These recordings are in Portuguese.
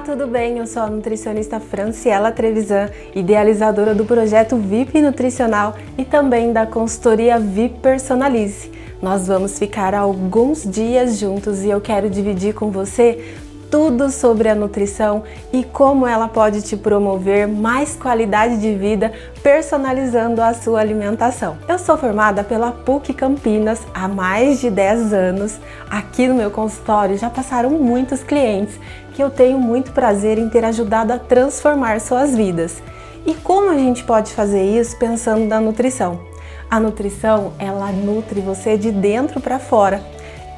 tudo bem? Eu sou a nutricionista Franciela Trevisan, idealizadora do projeto VIP Nutricional e também da consultoria VIP Personalize. Nós vamos ficar alguns dias juntos e eu quero dividir com você tudo sobre a nutrição e como ela pode te promover mais qualidade de vida personalizando a sua alimentação. Eu sou formada pela PUC Campinas há mais de 10 anos. Aqui no meu consultório já passaram muitos clientes que eu tenho muito prazer em ter ajudado a transformar suas vidas. E como a gente pode fazer isso pensando na nutrição? A nutrição, ela nutre você de dentro para fora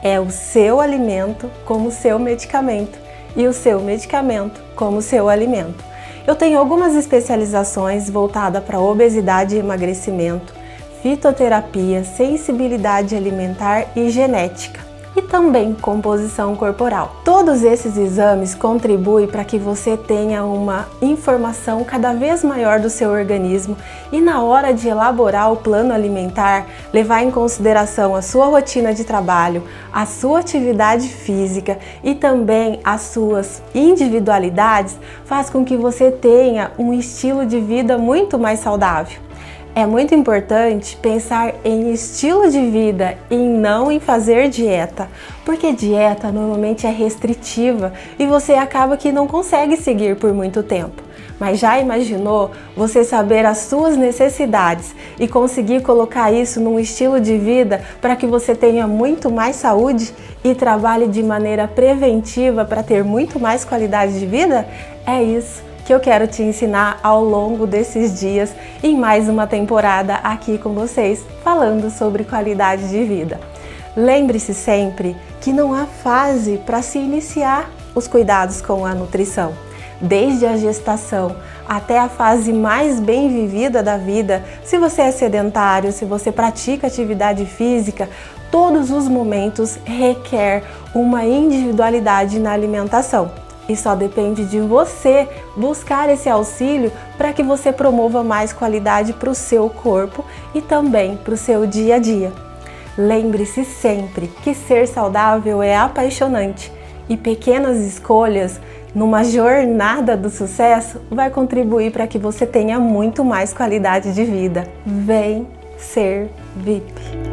é o seu alimento como seu medicamento e o seu medicamento como seu alimento. Eu tenho algumas especializações voltadas para obesidade e emagrecimento, fitoterapia, sensibilidade alimentar e genética e também composição corporal. Todos esses exames contribuem para que você tenha uma informação cada vez maior do seu organismo e na hora de elaborar o plano alimentar, levar em consideração a sua rotina de trabalho, a sua atividade física e também as suas individualidades, faz com que você tenha um estilo de vida muito mais saudável. É muito importante pensar em estilo de vida e não em fazer dieta, porque dieta normalmente é restritiva e você acaba que não consegue seguir por muito tempo. Mas já imaginou você saber as suas necessidades e conseguir colocar isso num estilo de vida para que você tenha muito mais saúde e trabalhe de maneira preventiva para ter muito mais qualidade de vida? É isso que eu quero te ensinar ao longo desses dias em mais uma temporada aqui com vocês, falando sobre qualidade de vida. Lembre-se sempre que não há fase para se iniciar os cuidados com a nutrição. Desde a gestação até a fase mais bem vivida da vida, se você é sedentário, se você pratica atividade física, todos os momentos requer uma individualidade na alimentação e só depende de você buscar esse auxílio para que você promova mais qualidade para o seu corpo e também para o seu dia a dia. Lembre-se sempre que ser saudável é apaixonante e pequenas escolhas numa jornada do sucesso vai contribuir para que você tenha muito mais qualidade de vida. Vem ser VIP.